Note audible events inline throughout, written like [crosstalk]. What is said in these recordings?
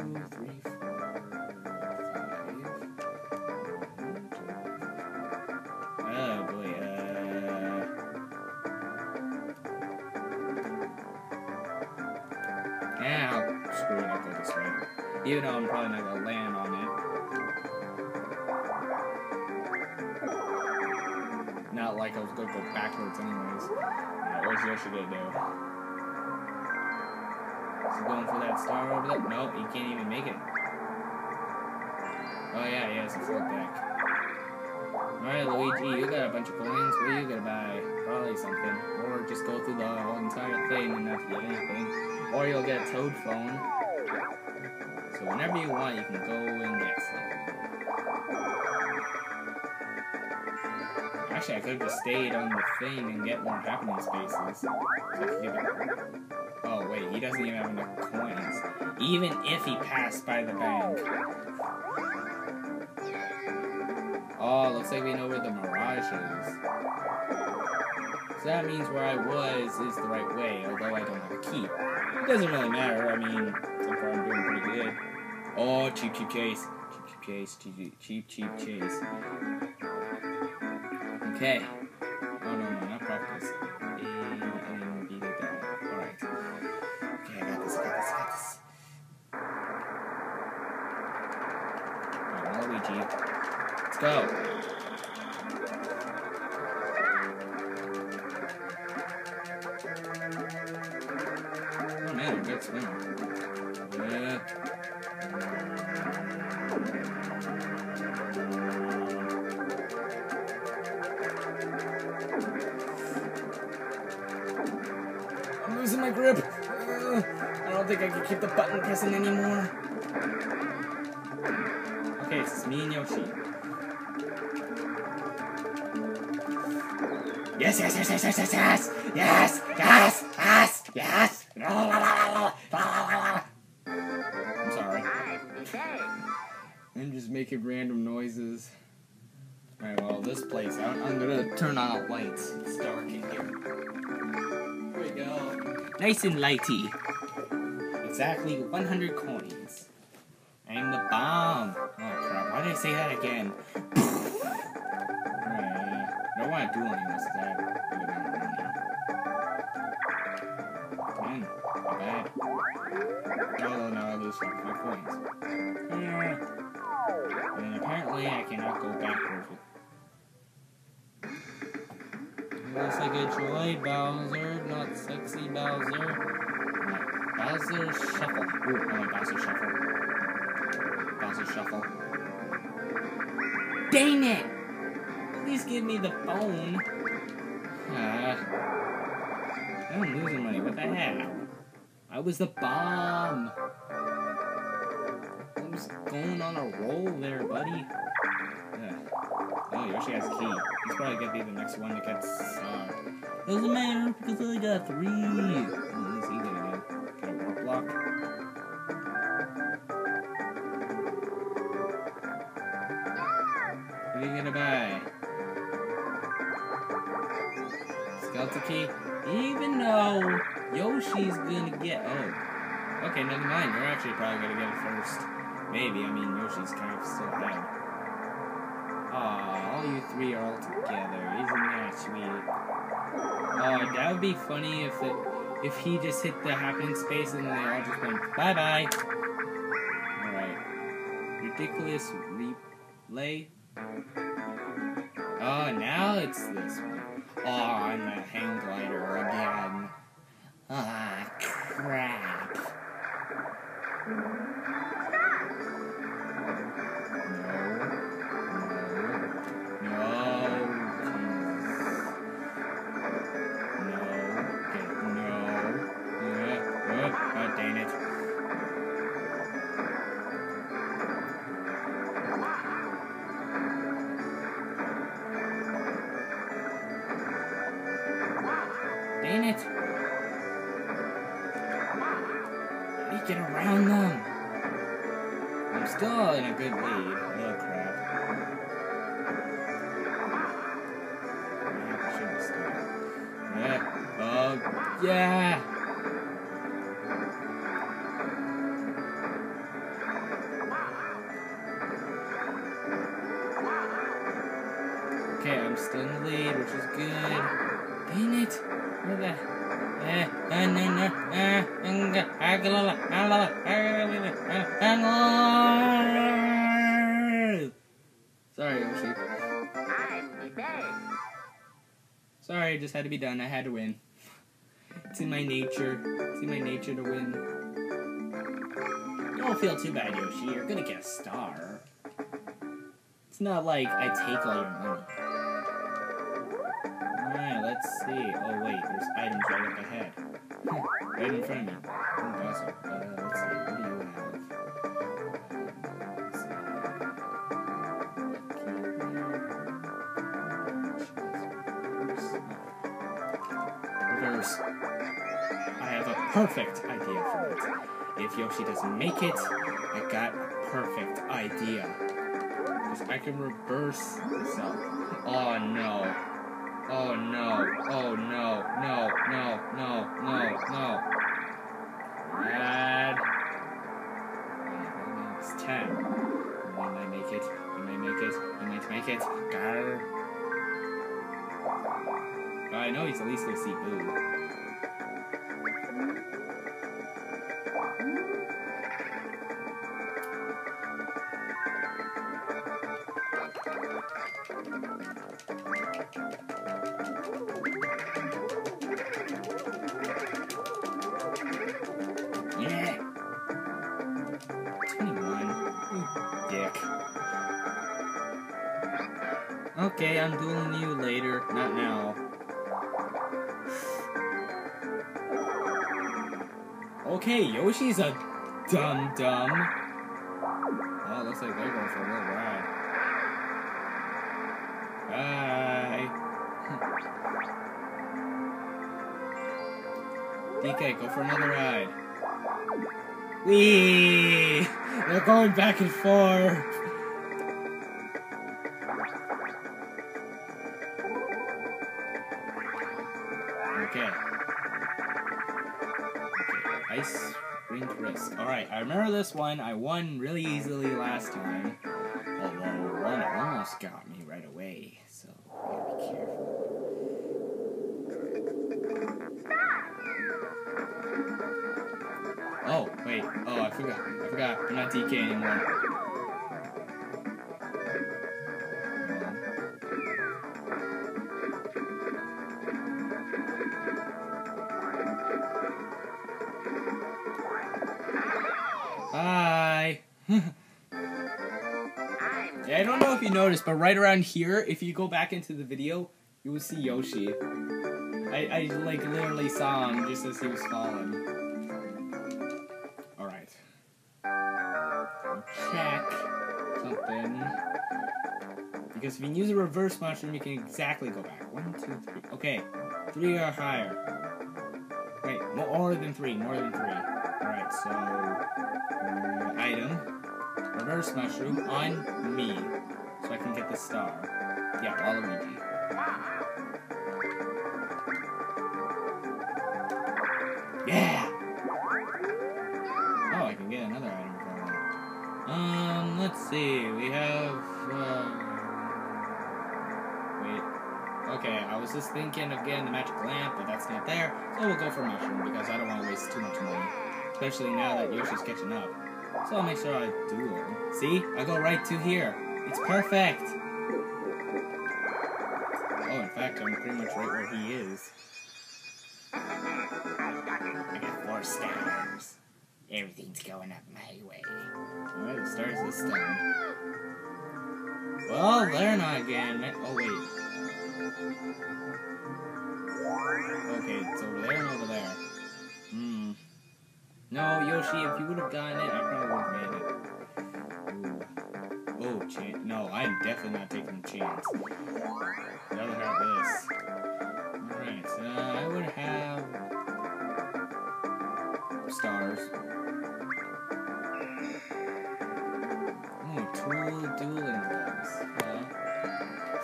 Oh boy, way. Even though I'm probably not gonna land on it. Not like I was gonna go backwards anyways. Yeah, where's Yoshi gonna? Is going for that star over there? No, he can't even make it. Oh yeah, he has a float deck. Alright, Luigi, you got a bunch of coins. What are you gonna buy? Probably something. Or just go through the whole entire thing and not get anything. Or you'll get a toad phone. So whenever you want, you can go and get something. Actually, I could have just stayed on the thing and get more happening spaces. So he doesn't even have enough coins. Even if he passed by the bank. Oh, looks like we know where the Mirage is. So that means where I was is the right way, although I don't have a key. It doesn't really matter, I mean, so far I'm doing pretty good. Oh, cheep, cheep chase. Cheep, cheep chase, cheap, cheep, cheep chase. Okay. Oh, no, no, go. Oh man, I'm. Yeah. I'm losing my grip. Uh, I don't think I can keep the button pressing anymore. Okay, it's me and Yoshi. Yes, yes, yes, yes, yes, yes, yes, yes, yes, yes, yes. La, la, la, la, la. I'm sorry. I'm just making random noises. Alright, well, this place, I'm, I'm gonna turn on all lights. It's dark in here. Here we go. Nice and lighty. Exactly 100 coins. I'm the bomb. Oh crap, why did I say that again? want to do anything else because I really don't know now. Fine. Bad. Oh, no, I lose like five coins. Yeah. And apparently I cannot go backwards Unless I get Joy Bowser, not Sexy Bowser. Not Bowser Shuffle. Ooh, I like Bowser Shuffle. Bowser Shuffle. Dang it! Least give me the phone. Ah. I'm losing money. What the hell? I was the bomb. I'm just going on a roll there, buddy. Yeah. Oh, Yoshi has a key. He's probably gonna be the next one that gets, uh... Doesn't matter, because I got three! You're actually probably gonna get it first. Maybe. I mean, Yoshi's kind of still ahead. Aw, all you three are all together. Isn't that sweet? Oh, that would be funny if it, if he just hit the happening space and they all just went bye bye. Alright. Ridiculous replay. Oh, now it's this one. Oh, I'm the hang glider again. Ah, [laughs] get around them? I'm still in a good lead. Oh, crap. Yeah, yeah. Dang it! The... Eh, eh, eh, nga, agala, agala, agala, agala. Sorry, Yoshi. Sorry, just had to be done. I had to win. It's in my nature. It's in my nature to win. Don't feel too bad, Yoshi. You're gonna get a star. It's not like I take all your money. See. Oh, wait, there's items right up ahead. right in front of me. Oh, awesome. Uh, let's see. What do you have? Reverse. I have a perfect idea for it. If Yoshi doesn't make it, I got a perfect idea. Because I can reverse myself. Oh no. Oh no. Oh no. No. No. No. No. No. Bad. It's 10. We might make it. We might make it. We might make it. Grr. I know he's at least gonna see Boo. Okay, I'm dueling you later. Not now. Okay, Yoshi's a dumb dumb. Oh, looks like they're going for a little ride. Bye. [laughs] DK, go for another ride. Wee! They're going back and forth. Alright, I remember this one. I won really easily last time. Although one almost got me right away. So, gotta be careful. Oh, wait. Oh, I forgot. I forgot. I'm not DK anymore. Bye. [laughs] yeah, I don't know if you noticed, but right around here, if you go back into the video, you will see Yoshi. I, I like literally saw him just as he was falling. Alright. Check something. Because if you use a reverse mushroom, you can exactly go back. One, two, three. Okay. Three or higher. Wait, more than three. More than three. Alright, so. uh, item. Reverse mushroom on me. So I can get the star. Yeah, Waluigi. Yeah! Oh, I can get another item from that. Um, let's see. We have. Uh, was just thinking of getting the magic lamp, but that's not there. So we'll go for mushroom because I don't want to waste too much money. Especially now that Yoshi's catching up. So I'll make sure I duel. See? I go right to here. It's perfect! Oh, in fact, I'm pretty much right where he is. I got four stars. Everything's going up my way. Alright, the stars this time. Well, they're not again. Oh, wait. Okay, it's over there and over there. Hmm. No, Yoshi, if you would have gotten it, I probably would have made it. Ooh. Oh, chance. No, I'm definitely not taking a chance. I'd rather have this. Alright, so I would have stars. Oh, two dueling?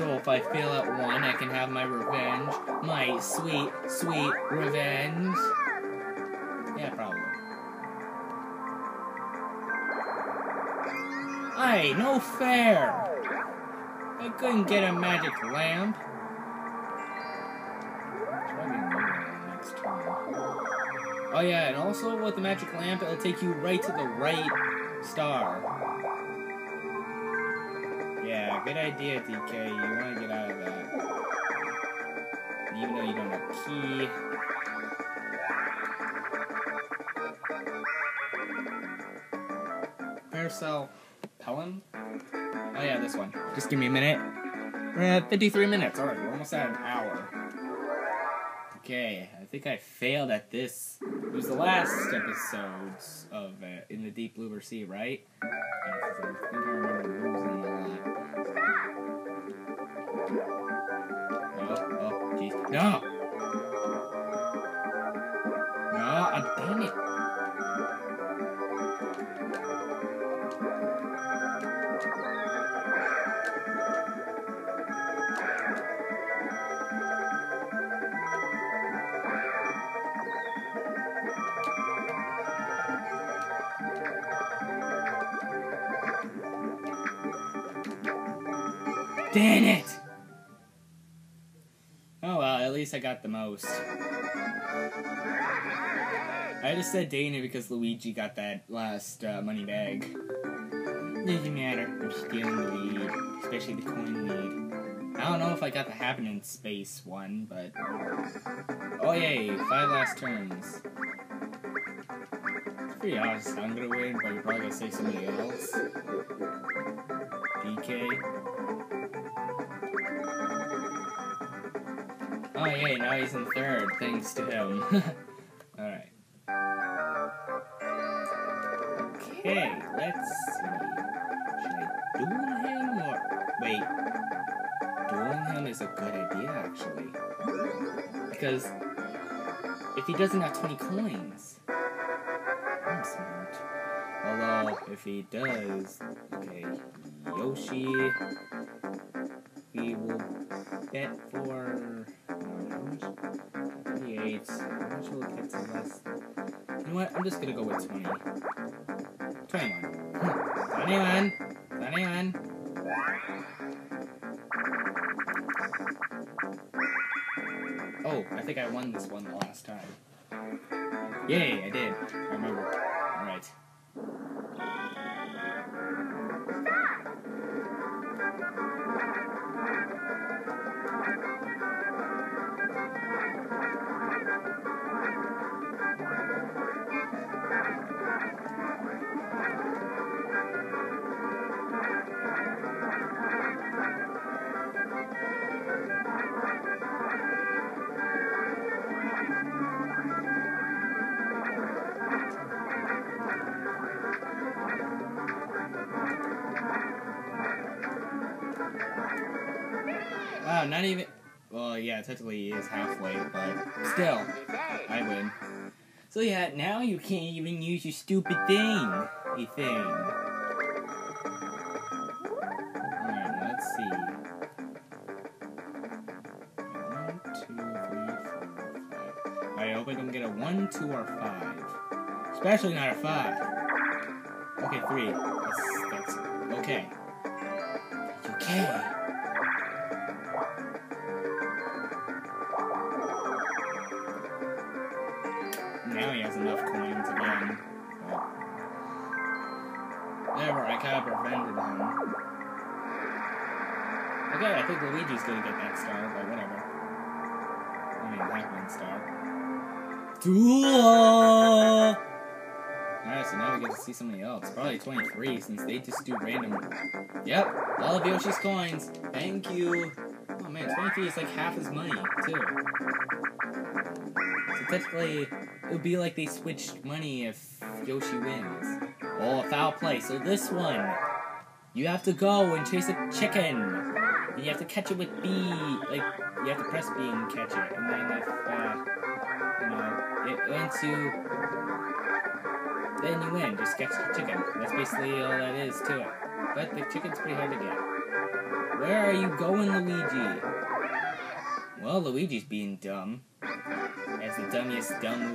So if I fail at one, I can have my revenge. My sweet, sweet revenge. Yeah, probably. Hey, no fair! I couldn't get a magic lamp. Oh yeah, and also with the magic lamp, it'll take you right to the right star. Yeah, good idea, DK. You want to get out of that. Even though you don't have key. Parasol Plummet? Oh yeah, this one. Just give me a minute. We're at 53 minutes. Alright, we're almost at an hour. Okay, I think I failed at this. It was the last in the Deep Blue Sea, right? Losing. Oh, oh, jeez. No! No, oh, dang it. Damn it! Oh well, at least I got the most. I just said Dana because Luigi got that last uh, money bag. Doesn't matter. I'm stealing the lead, especially the coin lead. I don't know if I got the happening space one, but oh yay, five last turns. It's pretty obvious I'm gonna win, but you're probably gonna say somebody else. DK. Oh yay, now he's in third, thanks to him. [laughs] Alright. Okay, let's see. Should I duel him or... Wait. Dueling him is a good idea, actually. Because... If he doesn't have 20 coins... I'm smart. Although, if he does... Okay, Yoshi... We will bet for... 38. How much will it get to? You know what? I'm just gonna go with 20. 21. Hmm. 21! 21! Oh, I think I won this one the last time. Yay, I did. I remember. Not even. Well, yeah, technically he is halfway, but still, I win. So yeah, now you can't even use your stupid thing, you thing. Alright, let's see. One, two, three, four, five. Alright, I hope I don't get a one, two, or five. Especially not a five. Okay, three. That's, that's okay. Whatever, I kind of prevented him. Okay, I think Luigi's gonna get that star, but whatever. I mean, that one star. Duel! Alright, so now we get to see somebody else. Probably 23, since they just do random... Yep, all of Yoshi's coins. Thank you. Oh man, 23 is like half his money, too. So technically, it would be like they switched money if Yoshi wins. Oh, fowl play. So this one, you have to go and chase a chicken. And you have to catch it with B. Like, you have to press B and catch it. And then if, uh, you know, it, once you, then you win. Just catch the chicken. That's basically all that is to it. But the chicken's pretty hard to get. Where are you going, Luigi? Well, Luigi's being dumb. As the dumbest dumb